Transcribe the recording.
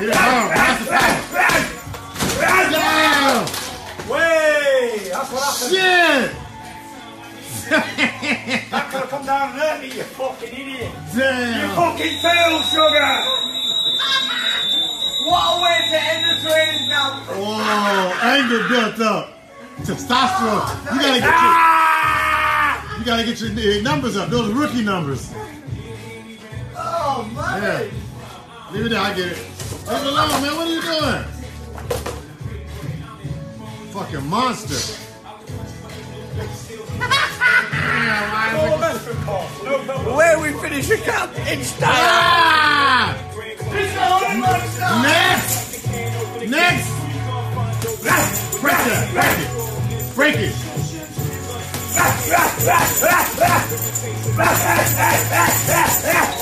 Hit it hard. Master power. Damn. Way! That's what happened. Shit. That could have come down and hurt me, you fucking idiot. You fucking fool, sugar! what a way to end the training camp! Oh, anger built up. Testosterone. You gotta get your, Ah! you gotta get your uh, numbers up. Those rookie numbers. Leave it there, I get it. Leave it alone, man. What are you doing? Fucking monster. Where we finish the count? in style. Ah! Next! Next! Break it! Break it! Break it! Break it.